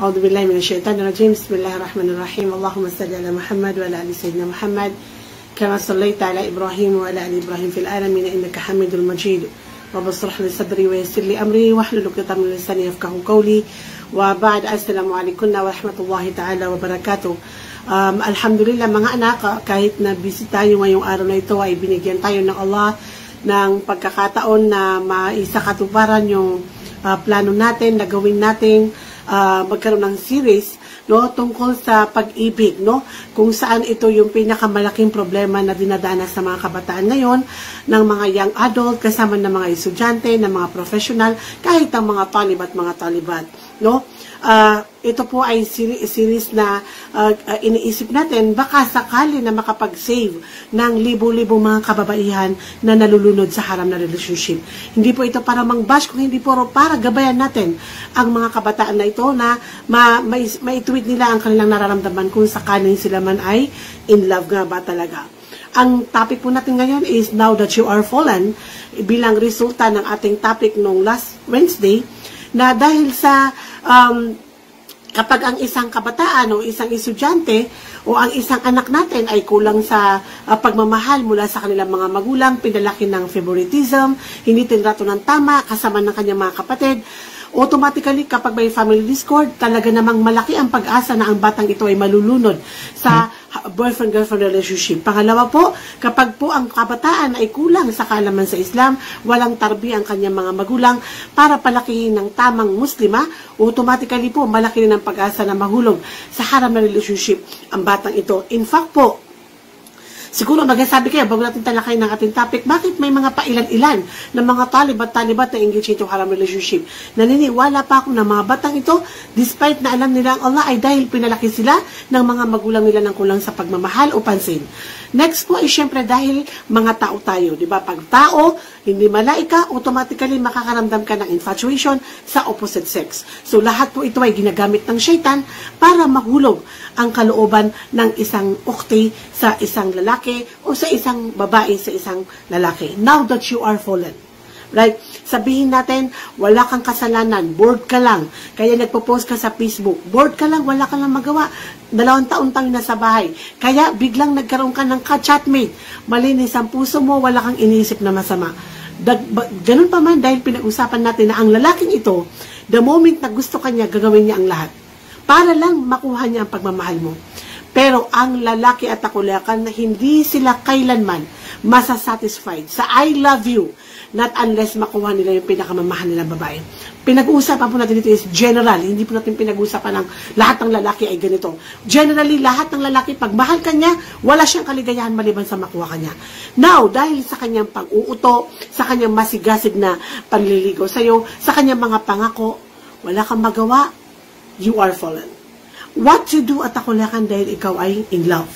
أعوذ بالله من الشيطان الرجيم بسم الله الرحمن الرحيم اللهم صل على محمد وعلى آل سيدنا محمد كما صليت على إبراهيم وعلى آل إبراهيم في العالمين إنك حميد مجيد رب اشرح لي صدري ويسر لي أمري واحلل عقدة من لساني يفقه قولي وبعد السلام عليكم ورحمة الله تعالى وبركاته um, Alhamdulillah mga anak kahit na busy tayo ngayong araw na ito ay binigyan tayo ng Allah ng pagkakataon na maisakatuparan yung uh, plano natin na gawin natin uh, magkaroon ng series no tungkol sa pag-ibig no? Kung saan ito yung pinakamalaking problema na dinadanas sa mga kabataan ngayon ng mga young adult kasama ng mga estudyante ng mga professional kahit ang mga talib at mga talibat no uh, ito po ay series na uh, iniisip natin baka sakali na makapag-save ng libo-libo mga kababaihan na nalulunod sa haram na relationship. Hindi po ito para mang-bash, kung hindi po para gabayan natin ang mga kabataan na ito na ma, ma, maituwid nila ang kanilang nararamdaman kung sakali sila man ay in love nga ba talaga. Ang topic po natin ngayon is Now That You Are Fallen bilang resulta ng ating topic nung last Wednesday na dahil sa um, kapag ang isang kabataan o isang estudyante o ang isang anak natin ay kulang sa uh, pagmamahal mula sa kanilang mga magulang, pinalaki ng favoritism, hindi tinrato ng tama kasama ng kanyang mga kapatid, automatically kapag may family discord, talaga namang malaki ang pag-asa na ang batang ito ay malulunod sa boyfriend-girlfriend relationship. Pangalawa po, kapag po ang kabataan ay kulang sa kalaman sa Islam, walang tarbi ang kanyang mga magulang para palakihin ng tamang muslima, automatically po malaki rin ang pag-asa na mahulog sa haram na relationship ang batang ito. In fact po, Siguro magsasabi kayo, bago natin talakay ng ating topic, bakit may mga pailan-ilan ng mga talib at talibat na engage into haram relationship? Naniniwala pa ako na mga batang ito, despite na alam nila ang Allah ay dahil pinalaki sila ng mga magulang nila ng kulang sa pagmamahal o pansin. Next po ay syempre dahil mga tao tayo, di ba? Pag tao, hindi malaika, automatically makakaramdam ka ng infatuation sa opposite sex. So lahat po ito ay ginagamit ng shaitan para mahulog ang kalooban ng isang ukti sa isang lalaki o sa isang babae sa isang lalaki. Now that you are fallen. Right? Sabihin natin, wala kang kasalanan, bored ka lang. Kaya nagpo-post ka sa Facebook, bored ka lang, wala ka lang magawa. Dalawang taon tayo na sa bahay. Kaya biglang nagkaroon ka ng ka-chatmate. Malinis ang puso mo, wala kang iniisip na masama. Dag, ba, ganun pa man dahil pinag-usapan natin na ang lalaking ito, the moment na gusto kanya, gagawin niya ang lahat. Para lang makuha niya ang pagmamahal mo. Pero ang lalaki at akulakan na hindi sila kailanman masasatisfied sa I love you not unless makuha nila yung pinakamamahal nilang babae. Pinag-uusapan po natin dito is general, hindi po natin pinag-uusapan ng lahat ng lalaki ay ganito. Generally, lahat ng lalaki, pag mahal ka niya, wala siyang kaligayahan maliban sa makuha ka niya. Now, dahil sa kanyang pang-uuto, sa kanyang masigasig na panliligo sa'yo, sa kanyang mga pangako, wala kang magawa, you are fallen. What to do at akulakan dahil ikaw ay in love?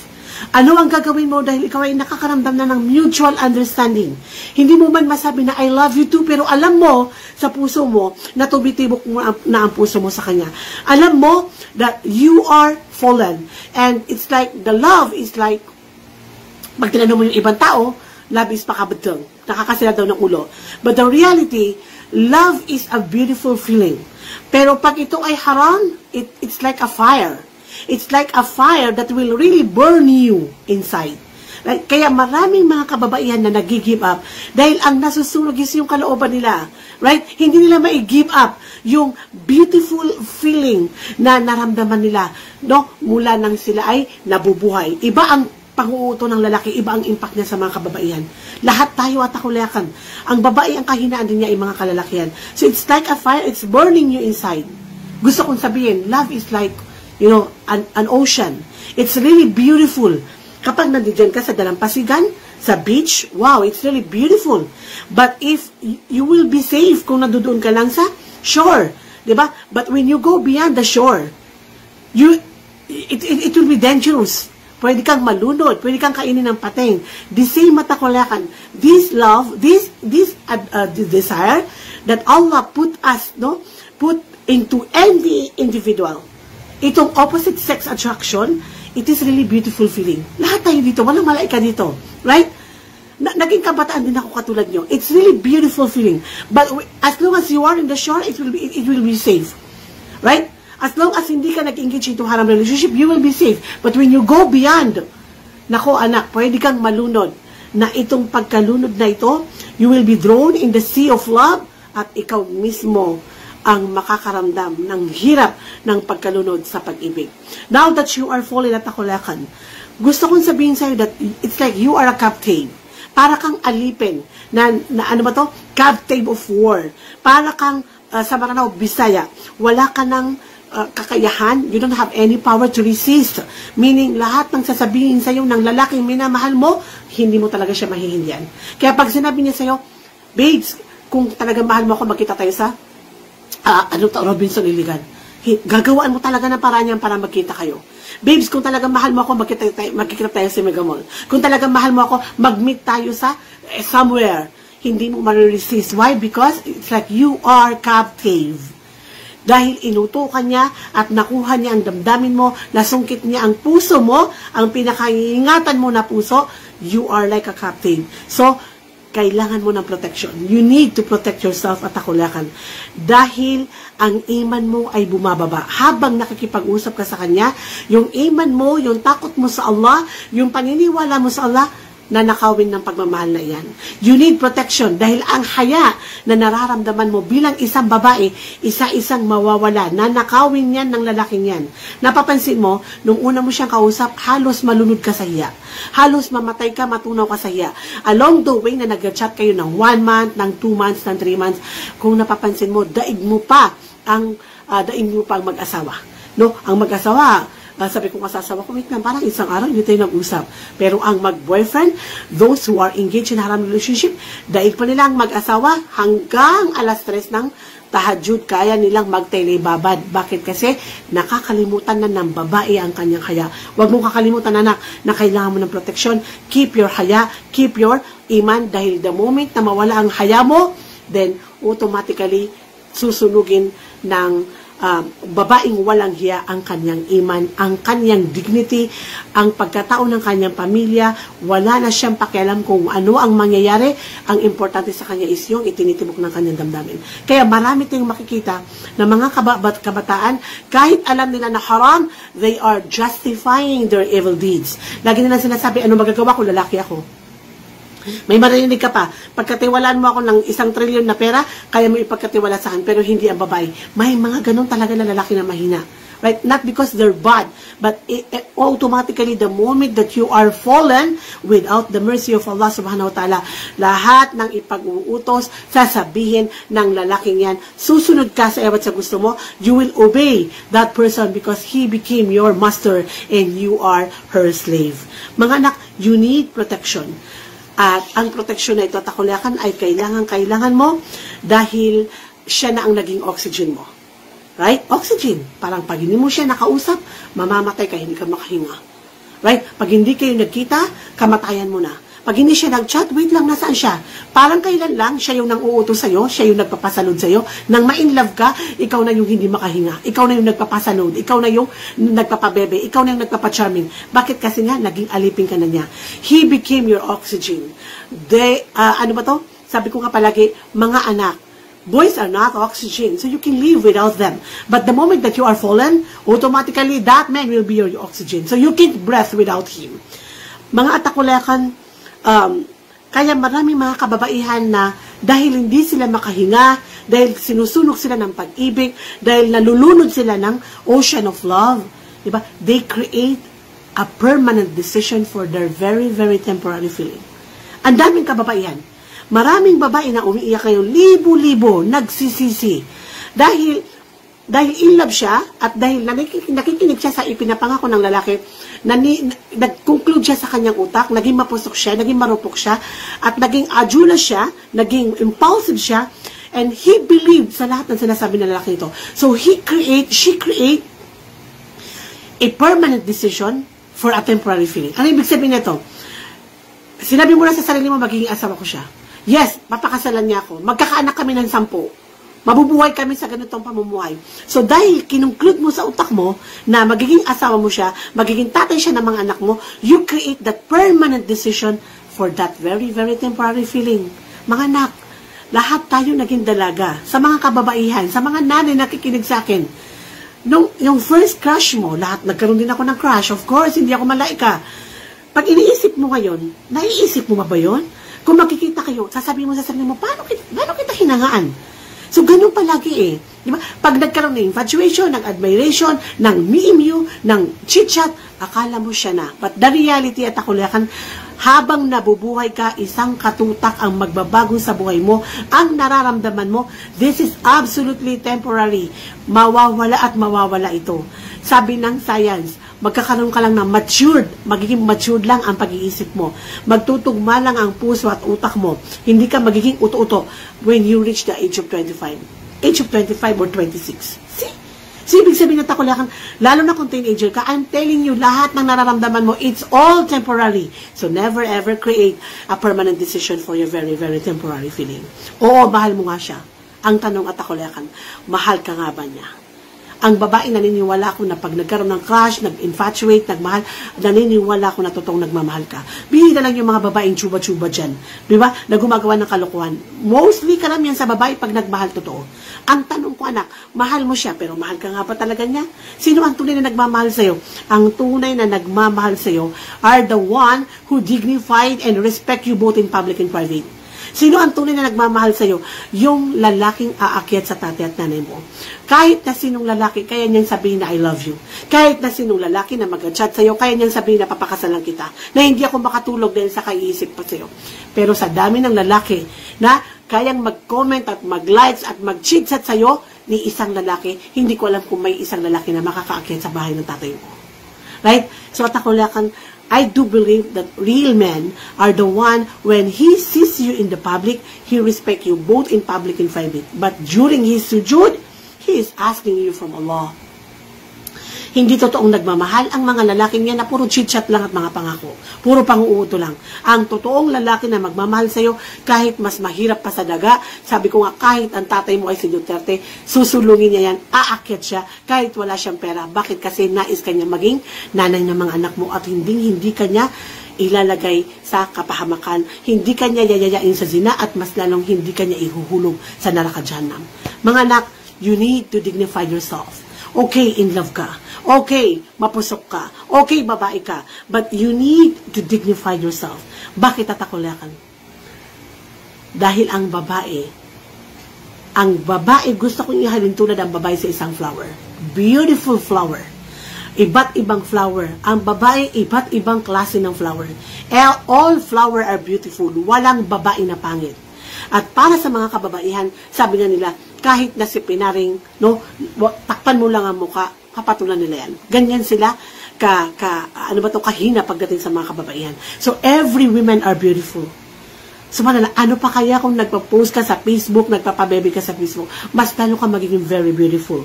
Ano ang gagawin mo dahil ikaw ay nakakaramdam na ng mutual understanding? Hindi mo man masabi na I love you too, pero alam mo sa puso mo na tumitibok mo na ang puso mo sa kanya. Alam mo that you are fallen. And it's like, the love is like, pag mo yung ibang tao, love is pakabadang. Nakakasila daw ng ulo. But the reality, love is a beautiful feeling. Pero pag ito ay haram, it, it's like a fire. It's like a fire that will really burn you inside. Right? Kaya maraming mga kababaihan na nag-give up dahil ang nasusunog is yung kalooban nila. Right? Hindi nila mai-give up yung beautiful feeling na naramdaman nila no mula nang sila ay nabubuhay. Iba ang pang-uuto ng lalaki, iba ang impact niya sa mga kababaihan. Lahat tayo at akulakan. Ang babae, ang kahinaan din niya ay mga kalalakihan. So it's like a fire, it's burning you inside. Gusto kong sabihin, love is like you know, an, an ocean. It's really beautiful. Kapag nandiyan ka sa dalampasigan, sa beach, wow, it's really beautiful. But if you will be safe kung nandoon ka lang sa shore, 'di ba? But when you go beyond the shore, you it, it, it will be dangerous. Pwede kang malunod, pwede kang kainin ng pating. The same matakulakan. This love, this this uh, uh, desire that Allah put us, no, put into any individual itong opposite sex attraction, it is really beautiful feeling. Lahat tayo dito, walang malaika dito. Right? Na, naging kabataan din ako katulad nyo. It's really beautiful feeling. But as long as you are in the shore, it will be, it, it will be safe. Right? As long as hindi ka nag-engage into haram relationship, you will be safe. But when you go beyond, nako anak, pwede kang malunod na itong pagkalunod na ito, you will be drawn in the sea of love at ikaw mismo ang makakaramdam ng hirap ng pagkalunod sa pag-ibig. Now that you are falling at akulakan, gusto kong sabihin sa'yo that it's like you are a captain. Para kang alipin na, na ano ba to? Captain of war. Para kang uh, sa Maranao, Bisaya. Wala ka ng uh, kakayahan, you don't have any power to resist. Meaning, lahat ng sasabihin sa'yo ng lalaking minamahal mo, hindi mo talaga siya mahihindihan. Kaya pag sinabi niya sa'yo, babes, kung talaga mahal mo ako, magkita tayo sa uh, ano to, Robinson Iligan. Gagawaan mo talaga ng paraan yan para magkita kayo. Babes, kung talagang mahal mo ako, magkita tayo, magkita tayo sa Megamall. Kung talagang mahal mo ako, mag-meet tayo sa eh, somewhere. Hindi mo ma-resist. Why? Because it's like you are captive. Dahil inutukan niya at nakuha niya ang damdamin mo, nasungkit niya ang puso mo, ang pinakaingatan mo na puso, you are like a captive. So, kailangan mo ng protection. You need to protect yourself at akulakan. Dahil ang iman mo ay bumababa. Habang nakikipag-usap ka sa Kanya, yung iman mo, yung takot mo sa Allah, yung paniniwala mo sa Allah, na nakawin ng pagmamahal na iyan. You need protection dahil ang haya na nararamdaman mo bilang isang babae, isa-isang mawawala. na nakawin yan ng lalaking yan. Napapansin mo, nung una mo siyang kausap, halos malunod ka sa hiya. Halos mamatay ka, matunaw ka sa hiya. Along the way na nag-chat kayo ng one month, ng two months, ng three months, kung napapansin mo, daig mo pa ang uh, daig mo pa ang mag-asawa. No? Ang mag-asawa, uh, sabi ko kasasawa ko, wait lang, parang isang araw, hindi tayo nag-usap. Pero ang mag-boyfriend, those who are engaged in haram relationship, dahil pa nilang mag-asawa hanggang alas 3 ng tahajud, kaya nilang magtelebabad. Bakit? Kasi nakakalimutan na ng babae ang kanyang haya. Huwag mong kakalimutan, anak, na kailangan mo ng protection. Keep your haya, keep your iman, dahil the moment na mawala ang haya mo, then automatically susunugin ng uh, babaeng walang hiya ang kanyang iman, ang kanyang dignity, ang pagkatao ng kanyang pamilya, wala na siyang pakialam kung ano ang mangyayari, ang importante sa kanya is yung itinitibok ng kanyang damdamin. Kaya marami tayong makikita na mga kabat kabataan, kahit alam nila na haram, they are justifying their evil deeds. Lagi nila sinasabi, ano magagawa ko, lalaki ako. May marinig ka pa, pagkatiwalaan mo ako ng isang trilyon na pera, kaya mo ipagkatiwala sa akin, pero hindi ang babae. May mga ganun talaga na lalaki na mahina. Right? Not because they're bad, but automatically the moment that you are fallen without the mercy of Allah subhanahu wa ta'ala, lahat ng ipag-uutos, sasabihin ng lalaking yan, susunod ka sa ewat sa gusto mo, you will obey that person because he became your master and you are her slave. Mga anak, you need protection. At ang proteksyon na ito at akulakan ay kailangan-kailangan mo dahil siya na ang naging oxygen mo. Right? Oxygen. Parang pag hindi mo siya nakausap, mamamatay ka, hindi ka makahinga. Right? Pag hindi kayo nagkita, kamatayan mo na. Pag hindi siya nag-chat, wait lang, nasaan siya? Parang kailan lang, siya yung nang uutos sa'yo, siya yung nagpapasalod sa'yo. Nang ma-inlove ka, ikaw na yung hindi makahinga. Ikaw na yung nagpapasalod. Ikaw na yung nagpapabebe. Ikaw na yung nagpapacharming. Bakit kasi nga, naging alipin ka na niya. He became your oxygen. They, uh, ano ba to? Sabi ko nga palagi, mga anak, boys are not oxygen, so you can live without them. But the moment that you are fallen, automatically that man will be your oxygen. So you can't breath without him. Mga atakulekan, Um, kaya maraming mga kababaihan na dahil hindi sila makahinga, dahil sinusunog sila ng pag-ibig, dahil nalulunod sila ng ocean of love, di ba? They create a permanent decision for their very, very temporary feeling. Ang daming kababaihan. Maraming babae na umiiyak kayo, libo-libo, nagsisisi. Dahil dahil in love siya at dahil nakikinig siya sa ipinapangako ng lalaki, nani, nag-conclude siya sa kanyang utak, naging mapusok siya, naging marupok siya, at naging adula siya, naging impulsive siya, and he believed sa lahat ng sinasabi ng lalaki ito. So he create, she create a permanent decision for a temporary feeling. Ano ibig sabihin nito? Sinabi mo na sa sarili mo, magiging asawa ko siya. Yes, papakasalan niya ako. Magkakaanak kami ng sampu Mabubuhay kami sa ganitong pamumuhay. So dahil kinungklud mo sa utak mo na magiging asawa mo siya, magiging tatay siya ng mga anak mo, you create that permanent decision for that very, very temporary feeling. Mga anak, lahat tayo naging dalaga. Sa mga kababaihan, sa mga nanay nakikinig sa akin, Nung, yung first crush mo, lahat nagkaroon din ako ng crush. Of course, hindi ako malaika. Pag iniisip mo ngayon, naiisip mo ba ba yun? Kung makikita kayo, sasabihin mo sa sarili mo, paano kita, paano kita hinangaan? So, ganun palagi eh. Di ba? Pag nagkaroon ng infatuation, ng admiration, ng miimyu, ng chit-chat, akala mo siya na. But the reality at ako lakan, habang nabubuhay ka, isang katutak ang magbabago sa buhay mo. Ang nararamdaman mo, this is absolutely temporary. Mawawala at mawawala ito. Sabi ng science, magkakaroon ka lang ng matured, magiging matured lang ang pag-iisip mo. Magtutugma lang ang puso at utak mo. Hindi ka magiging uto-uto when you reach the age of 25. Age of 25 or 26. See? So, ibig sabihin na takulakan, lalo na kung teenager ka, I'm telling you, lahat ng nararamdaman mo, it's all temporary. So, never ever create a permanent decision for your very, very temporary feeling. Oo, mahal mo nga siya. Ang tanong at takulakan, mahal ka nga ba niya? Ang babae naniniwala ko na pag nagkaroon ng crush, nag-infatuate, nagmahal, naniniwala ko na totoong nagmamahal ka. Bihira lang yung mga babaeng chuba-chuba dyan. Di ba? Na gumagawa ng kalokohan. Mostly karamihan sa babae pag nagmahal totoo. Ang tanong ko anak, mahal mo siya pero mahal ka nga pa talaga niya? Sino ang tunay na nagmamahal sa'yo? Ang tunay na nagmamahal sa'yo are the one who dignified and respect you both in public and private. Sino ang tunay na nagmamahal sa'yo? Yung lalaking aakyat sa tatay at nanay mo. Kahit na sinong lalaki, kaya niyang sabihin na I love you. Kahit na sinong lalaki na mag-chat sa'yo, kaya niyang sabihin na papakasalan kita. Na hindi ako makatulog dahil sa kaiisip pa sa'yo. Pero sa dami ng lalaki na kayang mag-comment at mag-likes at mag-chit-chat sa'yo ni isang lalaki, hindi ko alam kung may isang lalaki na makakaakyat sa bahay ng tatay mo. Right? So, at ako lakan, I do believe that real men are the one when he sees you in the public, he respect you both in public and private. But during his sujud, he is asking you from Allah. Hindi totoong nagmamahal ang mga lalaking yan na puro chit-chat lang at mga pangako. Puro panguuto lang. Ang totoong lalaki na magmamahal sa'yo, kahit mas mahirap pa sa daga, sabi ko nga, kahit ang tatay mo ay si Duterte, susulungin niya yan, aakyat siya, kahit wala siyang pera. Bakit? Kasi nais kanya maging nanay ng mga anak mo at hindi, hindi kanya ilalagay sa kapahamakan. Hindi kanya yayayain sa zina at mas lalong hindi kanya ihuhulog sa narakadyanam. Mga anak, you need to dignify yourself. Okay, in love ka. Okay, mapusok ka. Okay, babae ka. But you need to dignify yourself. Bakit tatakulakan? Dahil ang babae, ang babae, gusto kong ihalin tulad ang babae sa isang flower. Beautiful flower. Iba't ibang flower. Ang babae, iba't ibang klase ng flower. All flower are beautiful. Walang babae na pangit. At para sa mga kababaihan, sabi nga nila, kahit na si no, takpan mo lang ang muka, kapatulan nila yan. Ganyan sila ka, ka ano ba to kahina pagdating sa mga kababaihan. So every women are beautiful. So manala, ano pa kaya kung nagpa-post ka sa Facebook, nagpapabebe ka sa Facebook, mas lalo ka magiging very beautiful.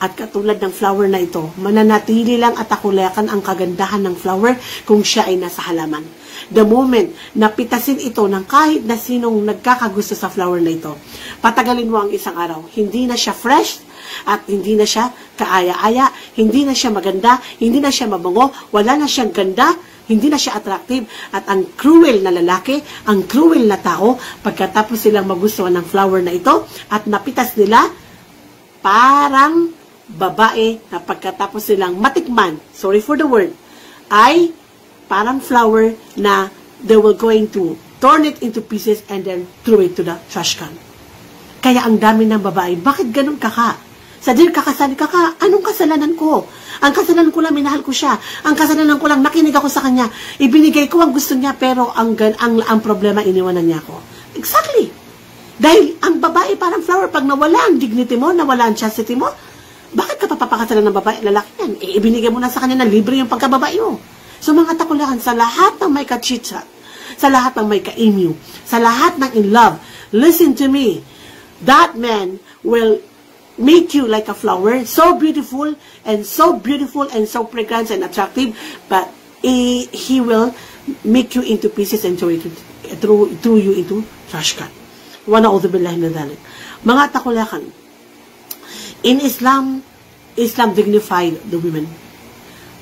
At katulad ng flower na ito, mananatili lang at akulakan ang kagandahan ng flower kung siya ay nasa halaman. The moment na pitasin ito ng kahit na sinong nagkakagusto sa flower na ito, patagalin mo ang isang araw. Hindi na siya fresh, at hindi na siya kaaya-aya, hindi na siya maganda, hindi na siya mabango, wala na siyang ganda, hindi na siya attractive at ang cruel na lalaki, ang cruel na tao, pagkatapos silang magustuhan ng flower na ito at napitas nila, parang babae na pagkatapos silang matikman, sorry for the word, ay parang flower na they were going to turn it into pieces and then throw it to the trash can. Kaya ang dami ng babae, bakit ganun ka ka? Sa dir kakasal ka ka, anong kasalanan ko? Ang kasalanan ko lang, minahal ko siya. Ang kasalanan ko lang, nakinig ako sa kanya. Ibinigay ko ang gusto niya, pero ang, ang, ang problema, iniwanan niya ako. Exactly. Dahil ang babae parang flower, pag nawala ang dignity mo, nawala ang chastity mo, bakit ka papapakasalan ng babae, lalaki yan? E, ibinigay mo na sa kanya na libre yung pagkababae mo. So mga takulahan, sa lahat ng may kachitchat, sa lahat ng may ka-emu, sa lahat ng in love, listen to me, that man will make you like a flower, so beautiful and so beautiful and so fragrant and attractive, but he, he will make you into pieces and throw, it, throw, throw you into trash can. Wana'udhu billahi min dhalik. Mga takulakan, in Islam, Islam dignified the women.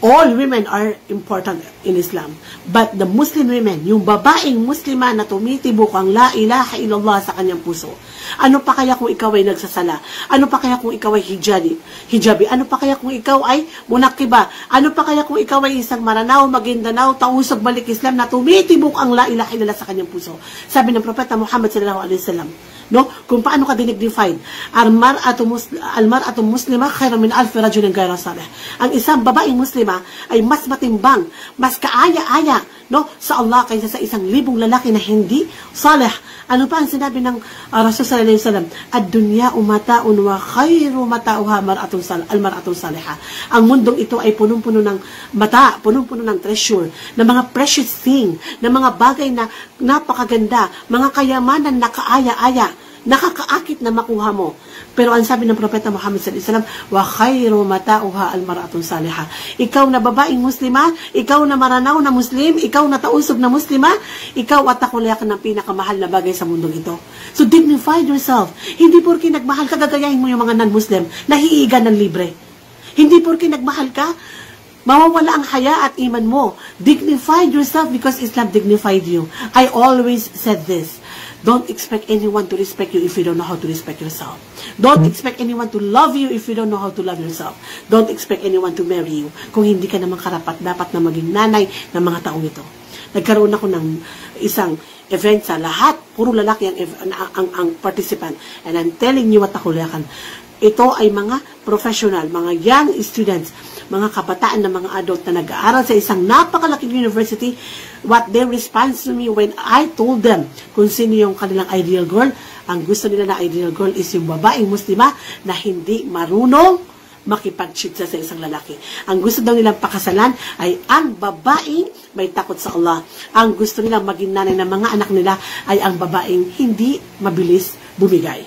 All women are important in Islam. But the Muslim women, yung babaeng Muslima na tumitibok ang la ilaha illallah sa kanyang puso. Ano pa kaya kung ikaw ay nagsasala? Ano pa kaya kung ikaw ay hijabi? hijabi? Ano pa kaya kung ikaw ay munakiba? Ano pa kaya kung ikaw ay isang maranaw, magindanaw, tausog balik Islam na tumitibok ang la ilaha illallah sa kanyang puso? Sabi ng Propeta Muhammad sallallahu alaihi wasallam, no? Kung paano ka dinignified. Al-mar'atu al-mar'atu muslima khairan min alf rajulin ghayra salih. Ang isang babaeng muslima ay mas matimbang, mas kaaya-aya, no? Sa Allah kaysa sa isang libong lalaki na hindi salih. Ano pa ang sinabi ng uh, Rasul sallallahu alaihi wasallam? Ad-dunya umataun wa khairu matauha mar'atun sal al-mar'atun salihah. Ang mundong ito ay punong-puno ng mata, punong-puno ng treasure, ng mga precious thing, ng mga bagay na napakaganda, mga kayamanan na kaaya-aya nakakaakit na makuha mo. Pero ang sabi ng Propeta Muhammad wasallam, wa khairu mata'uha al-mar'atun salihah. Ikaw na babaeng muslima, ikaw na maranaw na muslim, ikaw na tausog na muslima, ikaw at ako ng pinakamahal na bagay sa mundong ito. So dignify yourself. Hindi porki nagmahal ka, gagayahin mo yung mga non-muslim, nahiiga ng libre. Hindi porki nagmahal ka, mawawala ang haya at iman mo. Dignify yourself because Islam dignified you. I always said this. Don't expect anyone to respect you if you don't know how to respect yourself. Don't expect anyone to love you if you don't know how to love yourself. Don't expect anyone to marry you kung hindi ka naman karapat dapat na maging nanay ng mga taong ito. Nagkaroon ako ng isang event sa lahat, puro lalaki ang, ang, ang, ang participant. And I'm telling you what ako lakan. Ito ay mga professional, mga young students, mga kabataan na mga adult na nag-aaral sa isang napakalaking university, what their response to me when I told them kung sino yung kanilang ideal girl, ang gusto nila na ideal girl is yung babaeng muslima na hindi marunong makipag-cheat sa isang lalaki. Ang gusto daw nilang pakasalan ay ang babaeng may takot sa Allah. Ang gusto nilang maging nanay ng mga anak nila ay ang babaeng hindi mabilis bumigay.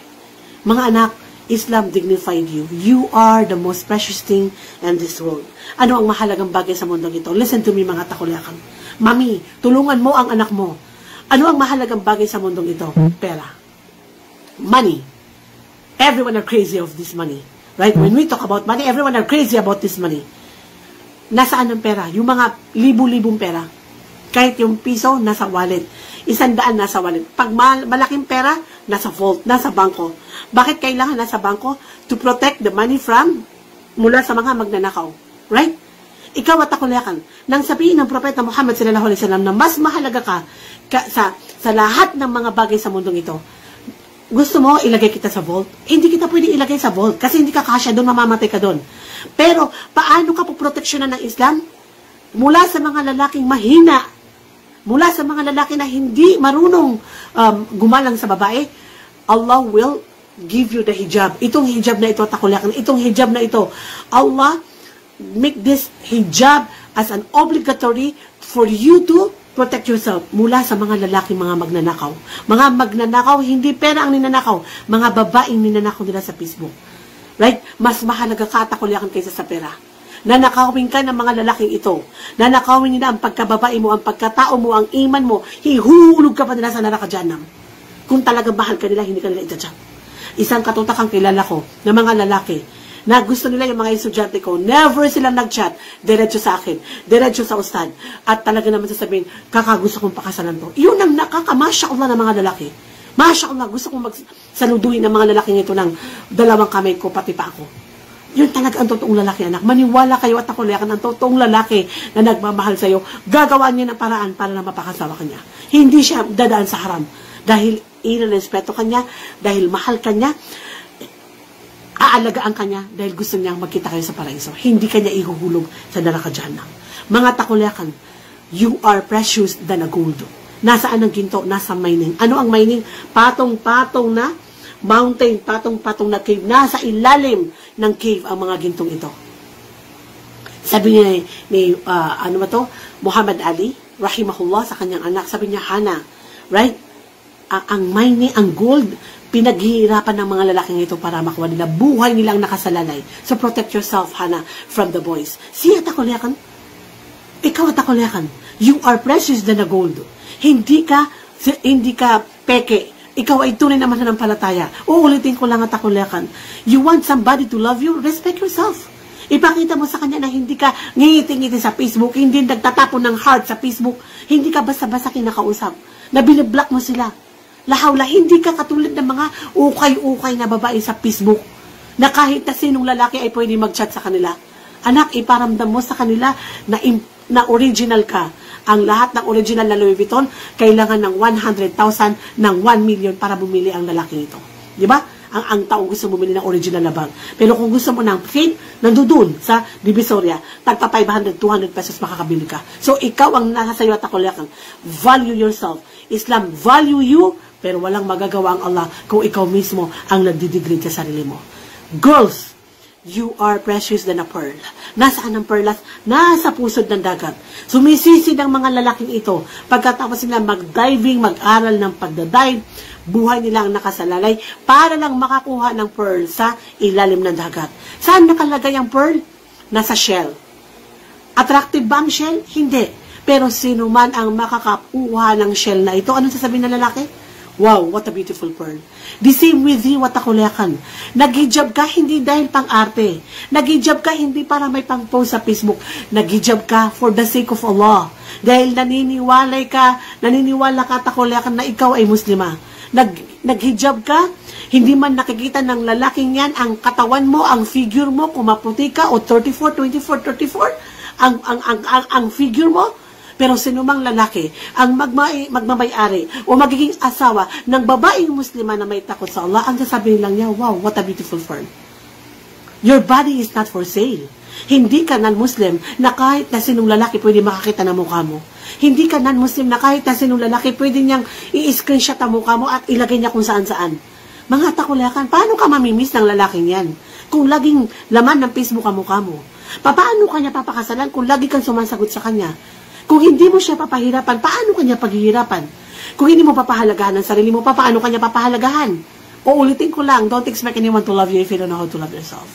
Mga anak, Islam dignified you. You are the most precious thing in this world. Ano ang mahalagang bagay sa mundong ito? Listen to me mga takulakan. Mami, tulungan mo ang anak mo. Ano ang mahalagang bagay sa mundong ito? Pera. Money. Everyone are crazy of this money. Right? When we talk about money, everyone are crazy about this money. Nasaan ang pera? Yung mga libu-libong pera. Kahit yung piso, nasa wallet. Isang daan nasa wallet. Pag malaking pera, nasa vault, nasa bangko. Bakit kailangan nasa bangko? To protect the money from mula sa mga magnanakaw. Right? Ikaw at ako lakan. Nang sabihin ng Propeta Muhammad sallallahu alaihi wasallam na mas mahalaga ka, ka sa, sa lahat ng mga bagay sa mundong ito, gusto mo ilagay kita sa vault? Hindi kita pwede ilagay sa vault kasi hindi ka kasya doon, mamamatay ka doon. Pero paano ka poproteksyonan ng Islam? Mula sa mga lalaking mahina mula sa mga lalaki na hindi marunong um, gumalang sa babae, Allah will give you the hijab. Itong hijab na ito, takulakan, itong hijab na ito, Allah make this hijab as an obligatory for you to protect yourself mula sa mga lalaki, mga magnanakaw. Mga magnanakaw, hindi pera ang ninanakaw, mga babaeng ninanakaw nila sa Facebook. Right? Mas mahalaga ka takulakan kaysa sa pera. Nanakawin ka ng mga lalaking ito. Nanakawin nila ang pagkababae mo, ang pagkatao mo, ang iman mo. Hihuhulog ka pa nila sa narakajanam. Kung talaga bahal ka nila, hindi ka nila itatsak. Isang katutakang kilala ko ng mga lalaki na gusto nila yung mga estudyante ko, never silang nag-chat, diretso sa akin, diretso sa ustad. At talaga naman sasabihin, kakagusto kong pakasalan to. Yun ang nakakamasya Allah ng mga lalaki. Masya Allah, gusto kong magsaluduhin ng mga lalaking ito ng dalawang kamay ko, pati pa ako. Yun talaga ang totoong lalaki, anak. Maniwala kayo at ako layakan ang totoong lalaki na nagmamahal sa iyo. Gagawa niya ng paraan para na mapakasawa kanya. Hindi siya dadaan sa haram. Dahil inirespeto kanya, dahil mahal kanya, aalagaan kanya dahil gusto niya magkita kayo sa paraiso. Hindi kanya ihuhulog sa narakajanang. Mga takulakan, you are precious than a gold. Nasaan ang ginto? Nasa mining. Ano ang mining? Patong-patong na mountain, patong-patong na cave. Nasa ilalim ng cave ang mga gintong ito. Sabi niya ni, uh, ano ba to? Muhammad Ali, rahimahullah sa kanyang anak, sabi niya, Hana, right? Ang, ang mining, ang gold, pinaghihirapan ng mga lalaking ito para makuha nila. Buhay nilang nakasalalay. So protect yourself, Hana, from the boys. Siya takuliakan. Ikaw takuliakan. You are precious than a gold. Hindi ka, hindi ka peke ikaw ay tunay na mananampalataya. Uulitin ko lang at akulekan. You want somebody to love you? Respect yourself. Ipakita mo sa kanya na hindi ka ngingiti-ngiti sa Facebook, hindi nagtatapon ng heart sa Facebook, hindi ka basta-basta kinakausap, na biniblock mo sila. Lahawla, hindi ka katulad ng mga ukay-ukay na babae sa Facebook na kahit na sinong lalaki ay pwede mag-chat sa kanila. Anak, iparamdam mo sa kanila na, na original ka. Ang lahat ng original na Louis Vuitton, kailangan ng 100,000 ng 1 million para bumili ang lalaki ito. Di ba? ang, ang tao gusto bumili ng original na bag. Pero kung gusto mo ng fake, nandoon sa Divisoria, tagpa 500, 200 pesos makakabili ka. So, ikaw ang nasa sayo at ako lakang. Value yourself. Islam value you, pero walang magagawa ang Allah kung ikaw mismo ang nagdidegrade sa sarili mo. Girls, you are precious than a pearl. Nasaan ang perlas? Nasa pusod ng dagat. Sumisisid ang mga lalaking ito. Pagkatapos nila mag-diving, mag-aral ng pagdadive, buhay nila ang nakasalalay para lang makakuha ng pearl sa ilalim ng dagat. Saan nakalagay ang pearl? Nasa shell. Attractive ba ang shell? Hindi. Pero sino man ang makakakuha ng shell na ito, anong sasabihin ng lalaki? Wow, what a beautiful pearl. The same with you, what akulekan. Nagijab ka hindi dahil pang-arte. Nagijab ka hindi para may pang-post sa Facebook. Nagijab ka for the sake of Allah. Dahil naniniwalay ka, naniniwala ka takulekan na ikaw ay muslima nag, naghijab ka, hindi man nakikita ng lalaking yan ang katawan mo, ang figure mo, kung maputi ka, o 34, 24, 34, ang, ang, ang, ang, ang figure mo, pero sinumang lalaki ang magmay, magmamay-ari o magiging asawa ng babaeng muslima na may takot sa Allah, ang sasabihin lang niya, wow, what a beautiful form. Your body is not for sale. Hindi ka non-Muslim na kahit na sinong lalaki pwede makakita ng mukha mo. Hindi ka non-Muslim na kahit na sinong lalaki pwede niyang i-screenshot ang mukha mo at ilagay niya kung saan-saan. Mga takulakan, paano ka mamimiss ng lalaking yan? Kung laging laman ng Facebook ang mukha mo. Paano ka niya papakasalan kung lagi kang sumasagot sa kanya? Kung hindi mo siya papahirapan, paano kanya paghihirapan? Kung hindi mo papahalagahan ang sarili mo, paano kanya papahalagahan? O ulitin ko lang, don't expect anyone to love you if you don't know how to love yourself.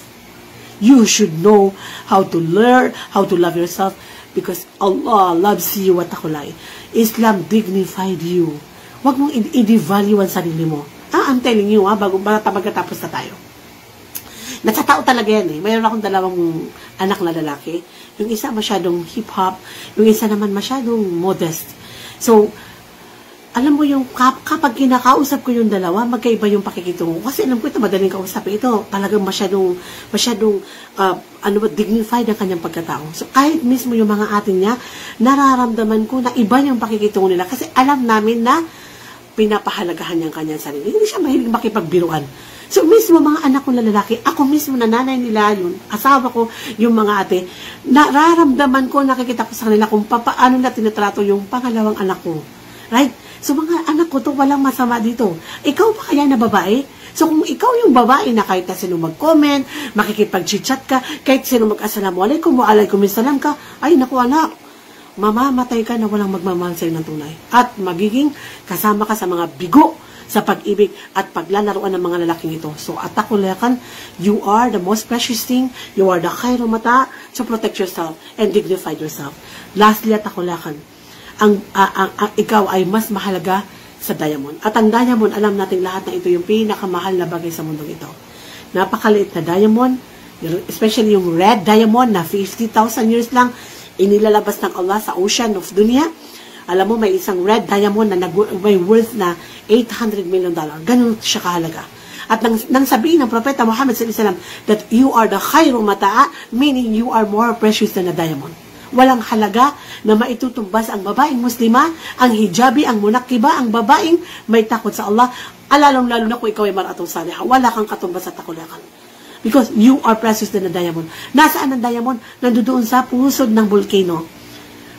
You should know how to learn, how to love yourself because Allah loves you at akulay. Islam dignified you. Huwag mong i-devalue ang sarili mo. Ah, I'm telling you, ha, bago ba magkatapos na tayo. Natatao talaga yan eh. Mayroon akong dalawang anak na lalaki. Yung isa masyadong hip-hop, yung isa naman masyadong modest. So, alam mo yung kapag kinakausap ko yung dalawa, magkaiba yung pakikitungo. Kasi alam ko ito, madaling kausap. Ito, talagang masyadong, masyadong, uh, ano ba, dignified ang kanyang pagkatao. So, kahit mismo yung mga atin niya, nararamdaman ko na iba yung pakikitungo nila. Kasi alam namin na pinapahalagahan niya ang kanyang sarili. Hindi siya mahilig makipagbiruan. So, mismo mga anak ko na lalaki, ako mismo na nanay nila, yung asawa ko, yung mga ate, nararamdaman ko, nakikita ko sa kanila kung paano na tinatrato yung pangalawang anak ko. Right? So mga anak ko to, walang masama dito. Ikaw pa kaya na babae? So kung ikaw yung babae na kahit na sino mag-comment, makikipag-chit-chat ka, kahit sino mag-assalamualaikum, wa alaikum salam ka, ay naku anak, mamamatay ka na walang magmamahal sa'yo ng tunay. At magiging kasama ka sa mga bigo sa pag-ibig at paglalaruan ng mga lalaking ito. So, atakulakan, you are the most precious thing, you are the khairu mata, so protect yourself and dignify yourself. Lastly, atakulakan, ang, uh, ang, ang ikaw ay mas mahalaga sa diamond. At ang diamond, alam natin lahat na ito yung pinakamahal na bagay sa mundong ito. Napakaliit na diamond, especially yung red diamond na 50,000 years lang inilalabas ng Allah sa ocean of dunya. Alam mo, may isang red diamond na nag, may worth na 800 million dollar. Ganun siya kahalaga. At nang, nang sabihin ng Propeta Muhammad sallallahu that you are the khayru mata'a, meaning you are more precious than a diamond walang halaga na maitutumbas ang babaeng muslima, ang hijabi, ang munakiba, ang babaeng may takot sa Allah, alalong-lalo na kung ikaw ay maratong salih. Wala kang katumbas sa takulakan. Because you are precious than a diamond. Nasaan ang diamond? Nandoon sa pusod ng volcano.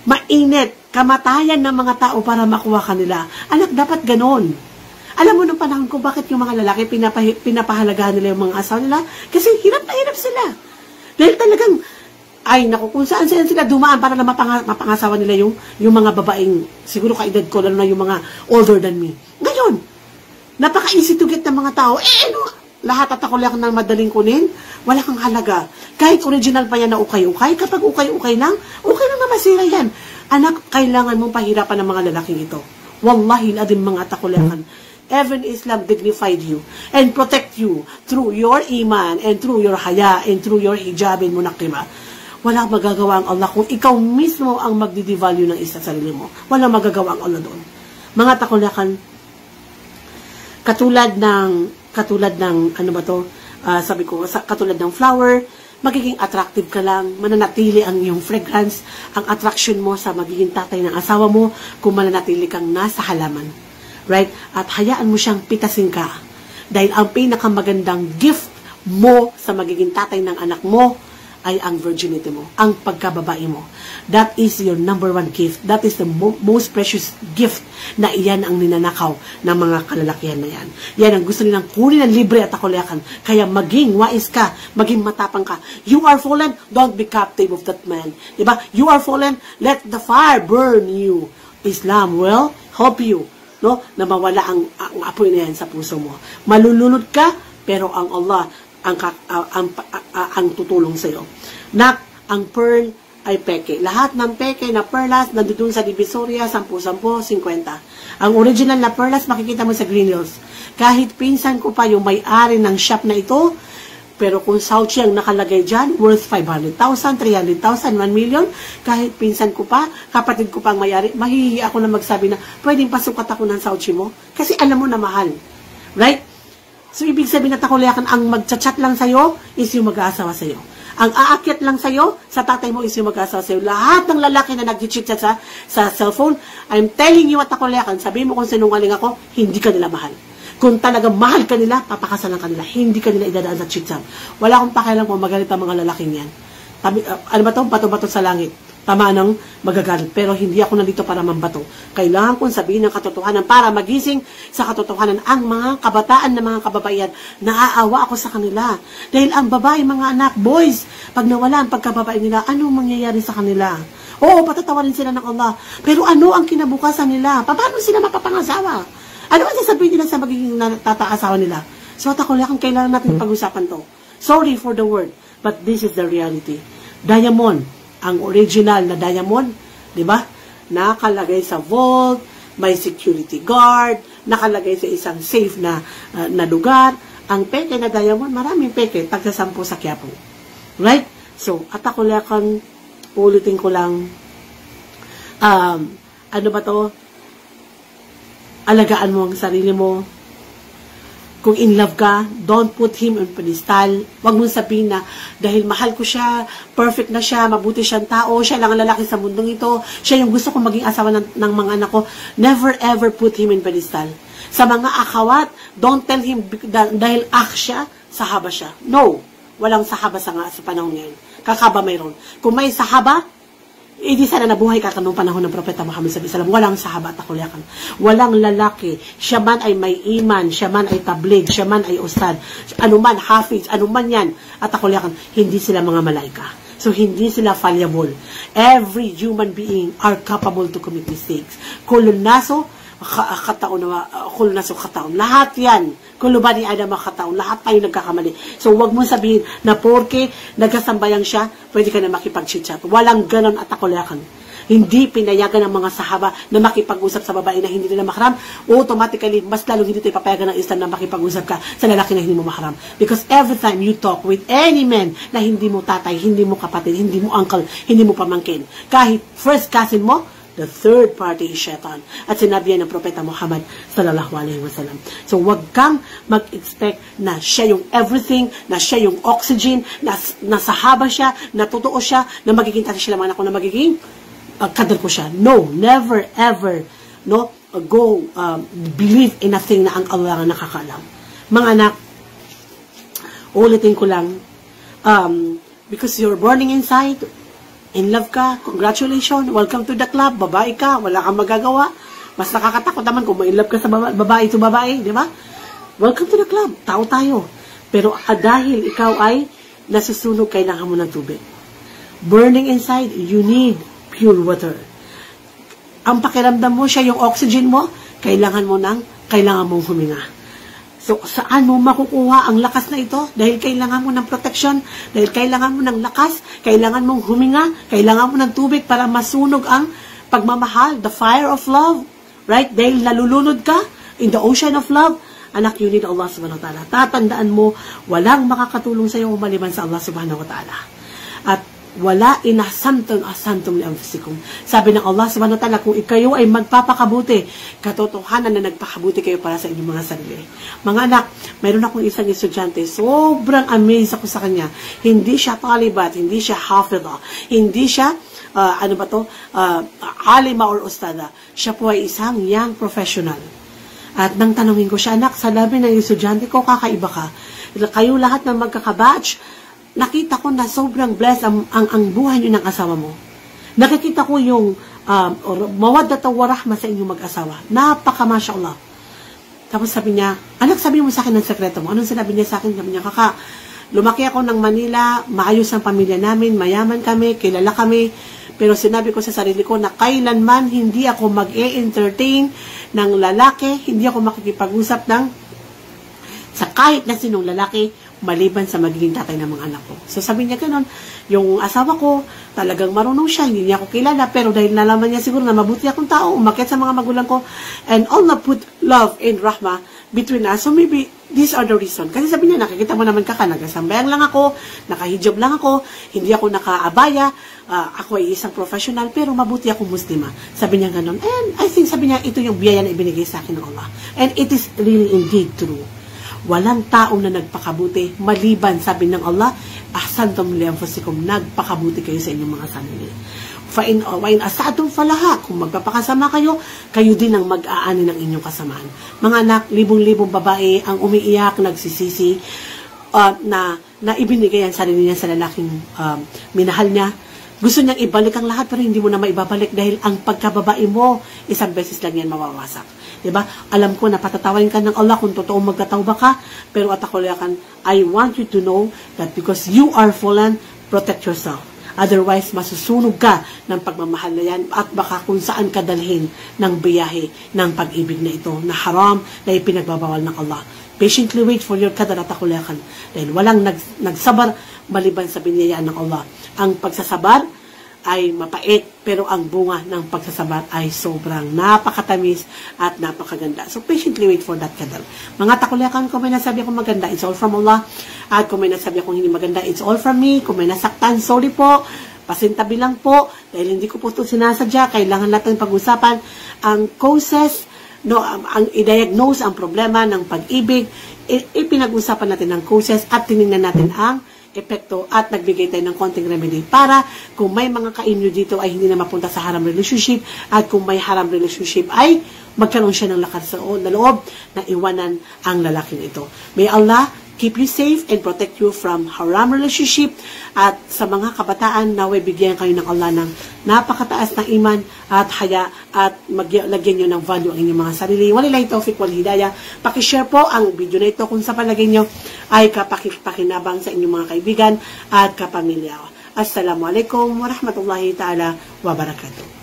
Mainit, kamatayan ng mga tao para makuha kanila. Anak, dapat ganon. Alam mo nung panahon ko, bakit yung mga lalaki pinapah pinapahalagahan nila yung mga asawa nila? Kasi hirap na hirap sila. Dahil talagang ay naku, kung saan saan sila dumaan para na mapang, mapangasawa nila yung, yung mga babaeng, siguro kaedad ko, lalo na yung mga older than me. Ngayon, napaka-easy to get ng mga tao. Eh, ano, lahat at ako lang ng madaling kunin, wala kang halaga. Kahit original pa yan na ukay-ukay, kapag ukay-ukay lang, okay lang na masira yan. Anak, kailangan mong pahirapan ng mga lalaking ito. Wallahi, adim mga atakulangan. Even Islam dignified you and protect you through your iman and through your haya and through your hijab and munakima. Wala magagawa ang Allah kung ikaw mismo ang magdi-devalue ng isa sarili mo. Wala magagawa ang Allah doon. Mga takulakan, katulad ng, katulad ng, ano ba to, uh, sabi ko, katulad ng flower, magiging attractive ka lang, mananatili ang iyong fragrance, ang attraction mo sa magiging tatay ng asawa mo kung mananatili kang nasa halaman. Right? At hayaan mo siyang pitasin ka. Dahil ang pinakamagandang gift mo sa magiging tatay ng anak mo ay ang virginity mo, ang pagkababae mo. That is your number one gift. That is the mo- most precious gift na iyan ang ninanakaw ng mga kalalakihan na yan. Yan ang gusto nilang kunin ng libre at akuliakan. Kaya maging wais ka, maging matapang ka. You are fallen, don't be captive of that man. Diba? You are fallen, let the fire burn you. Islam will help you no na mawala ang, ang apoy na yan sa puso mo. Malulunod ka, pero ang Allah ang, uh, ang, uh, ang tutulong sa iyo. Nak, ang pearl ay peke. Lahat ng peke na perlas nandoon sa Divisoria, 10, 10, 50. Ang original na perlas makikita mo sa Green Hills. Kahit pinsan ko pa yung may-ari ng shop na ito, pero kung South ang nakalagay dyan, worth 500,000, 300,000, 1 million, kahit pinsan ko pa, kapatid ko pa ang mayari, mahihiya ako na magsabi na, pwedeng pasukat ako ng South mo. Kasi alam mo na mahal. Right? So, ibig sabihin na takuliakan, ang magchat-chat lang sa'yo is yung mag-aasawa sa'yo. Ang aakyat lang sa'yo, sa tatay mo is yung mag-aasawa sa'yo. Lahat ng lalaki na nag-chit sa, sa cellphone, I'm telling you at takuliakan, sabihin mo kung sinungaling ako, hindi ka nila mahal. Kung talaga mahal ka nila, papakasalan ka nila. Hindi ka nila idadaan sa chitsam. Wala akong pakialam kung magalit ang mga lalaking yan. Tabi, uh, ano ba to? Bato-bato sa langit tama ng magagalit. Pero hindi ako nandito para mambato. Kailangan kong sabihin ng katotohanan para magising sa katotohanan ang mga kabataan na mga kababaihan. Naaawa ako sa kanila. Dahil ang babae, mga anak, boys, pag nawala ang pagkababae nila, ano mangyayari sa kanila? Oo, patatawarin sila ng Allah. Pero ano ang kinabukasan nila? Paano sila mapapangasawa? Ano ang sasabihin nila sa magiging tataasawa nila? So, at ako lang, kailangan natin pag-usapan to. Sorry for the word, but this is the reality. Diamond, ang original na diamond, di ba? Nakalagay sa vault, may security guard, nakalagay sa isang safe na uh, na lugar. Ang peke na diamond, maraming peke, tagsasampu sa Quiapo. Right? So, at ako lakan, ulitin ko lang, um, ano ba to? Alagaan mo ang sarili mo, kung in love ka, don't put him on pedestal. Huwag mong sabihin na, dahil mahal ko siya, perfect na siya, mabuti siyang tao, siya lang ang lalaki sa mundong ito, siya yung gusto kong maging asawa ng, ng mga anak ko. Never ever put him in pedestal. Sa mga akawat, don't tell him dahil ak siya, sahaba siya. No, walang sahaba sa, sa panahon ngayon. Kakaba mayroon. Kung may sahaba, hindi sana nabuhay ka kanong panahon ng Propeta Muhammad SAW. Walang sahaba at akulyakan. Walang lalaki. Siya man ay may iman, siya man ay tablig, siya man ay ustad, anuman hafiz, anuman yan at akulyakan. Hindi sila mga malaika. So, hindi sila fallible. Every human being are capable to commit mistakes. Kulunaso, kataon na, kulunaso kataon. Lahat yan Kuluba ni Adam makataon. Lahat tayo nagkakamali. So, wag mo sabihin na porke nagkasambayang siya, pwede ka na makipag-chit-chat. Walang ganon at akulakan. Hindi pinayagan ng mga sahaba na makipag-usap sa babae na hindi nila makaram. Automatically, mas lalo hindi tayo papayagan ng Islam na makipag-usap ka sa lalaki na hindi mo makaram. Because every time you talk with any man na hindi mo tatay, hindi mo kapatid, hindi mo uncle, hindi mo pamangkin, kahit first cousin mo, The third party is shaitan. At sinabi yan ng Propeta Muhammad sallallahu alaihi wasallam. So wag kang mag-expect na siya yung everything, na siya yung oxygen, na nasahaba siya, na totoo siya, na magiging tatay siya naman ako, na magiging uh, kadal ko siya. No, never ever no uh, go um, believe in a thing na ang Allah ang nakakaalam. Mga anak, ulitin ko lang, um, because you're burning inside, in love ka, congratulations, welcome to the club, babae ka, wala kang magagawa. Mas nakakatakot naman kung ma-in love ka sa babae to babae, di ba? Welcome to the club, tao tayo. Pero ah, dahil ikaw ay nasusunog, kailangan mo ng tubig. Burning inside, you need pure water. Ang pakiramdam mo, siya yung oxygen mo, kailangan mo ng, kailangan mong huminga. So, saan mo makukuha ang lakas na ito? Dahil kailangan mo ng protection, dahil kailangan mo ng lakas, kailangan mong huminga, kailangan mo ng tubig para masunog ang pagmamahal, the fire of love. Right? Dahil nalulunod ka, in the ocean of love, anak, you need Allah subhanahu wa ta'ala. Tatandaan mo, walang makakatulong sa iyo maliban sa Allah subhanahu wa ta'ala. At wala inahsantum ahsantum li anfusikum. Sabi ng Allah subhanahu wa ta'ala, kung ikayo ay magpapakabuti, katotohanan na nagpakabuti kayo para sa inyong mga sarili. Mga anak, mayroon akong isang estudyante, sobrang amazed ako sa kanya. Hindi siya talibat, hindi siya hafidha, hindi siya uh, ano ba to, uh, alima or ustada. Siya po ay isang young professional. At nang tanongin ko siya, anak, sa labi ng estudyante ko, kakaiba ka. Kayo lahat ng magkakabatch, nakita ko na sobrang blessed ang, ang, ang buhay niyo ng asawa mo. Nakikita ko yung um, or, mawaddat wa rahma sa inyong mag-asawa. Napaka mashallah. Tapos sabi niya, anak sabi mo sa akin ng sekreto mo. Anong sinabi niya sa akin? Sabi niya, kaka, lumaki ako ng Manila, maayos ang pamilya namin, mayaman kami, kilala kami. Pero sinabi ko sa sarili ko na kailanman hindi ako mag-e-entertain ng lalaki, hindi ako makikipag-usap ng sa kahit na sinong lalaki maliban sa magiging tatay ng mga anak ko. So sabi niya ganun, yung asawa ko, talagang marunong siya, hindi niya ako kilala, pero dahil nalaman niya siguro na mabuti akong tao, umakit sa mga magulang ko, and Allah put love and rahma between us. So maybe these are the reason. Kasi sabi niya, nakikita mo naman kaka, nagasambayang lang ako, nakahijab lang ako, hindi ako nakaabaya, uh, ako ay isang professional, pero mabuti akong muslima. Sabi niya ganun. And I think sabi niya, ito yung biyaya na ibinigay sa akin ng Allah. And it is really indeed true. Walang tao na nagpakabuti maliban sabi ng Allah, ahsantum li anfusikum, nagpakabuti kayo sa inyong mga sarili. Fa in wa in asatum falaha, kung magpapakasama kayo, kayo din ang mag-aani ng inyong kasamaan. Mga anak, libong-libong babae ang umiiyak, nagsisisi uh, na na ibinigay ang sarili niya sa lalaking um, minahal niya. Gusto niyang ibalik ang lahat pero hindi mo na maibabalik dahil ang pagkababae mo, isang beses lang yan mawawasak. 'Di ba? Alam ko na patatawain ka ng Allah kung totoo magkatawba ka, pero at ako yakan, I want you to know that because you are fallen, protect yourself. Otherwise, masusunog ka ng pagmamahal na yan at baka kung saan ka dalhin ng biyahe ng pag-ibig na ito na haram na ipinagbabawal ng Allah. Patiently wait for your kadar at akulakan. Dahil walang nag, nagsabar maliban sa binyayaan ng Allah. Ang pagsasabar ay mapait, pero ang bunga ng pagsasabat ay sobrang napakatamis at napakaganda. So, patiently wait for that kadal. Mga takuliakan, kung may nasabi akong maganda, it's all from Allah. At kung may nasabi akong hindi maganda, it's all from me. Kung may nasaktan, sorry po. Pasintabi lang po. Dahil hindi ko po ito sinasadya. Kailangan natin pag-usapan ang causes, no, ang i-diagnose ang problema ng pag-ibig. Ipinag-usapan natin ang causes at tinignan natin ang epekto at nagbigay tayo ng konting remedy para kung may mga kainyo dito ay hindi na mapunta sa haram relationship at kung may haram relationship ay magkaroon siya ng lakas sa loob na iwanan ang lalaking ito. May Allah keep you safe and protect you from haram relationship at sa mga kabataan na bigyan kayo ng Allah ng napakataas na iman at haya at maglagyan nyo ng value ang inyong mga sarili. Walilay tawfiq wal hidayah. Pakishare po ang video na ito kung sa palagay nyo ay kapakipakinabang sa inyong mga kaibigan at kapamilya. Assalamualaikum warahmatullahi ta'ala wabarakatuh.